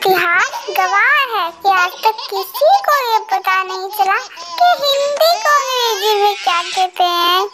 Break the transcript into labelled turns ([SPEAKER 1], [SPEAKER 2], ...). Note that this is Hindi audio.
[SPEAKER 1] इतिहास गवाह है कि आज तक किसी को ये पता नहीं चला कि हिंदी को अंग्रेज़ी में क्या कहते हैं।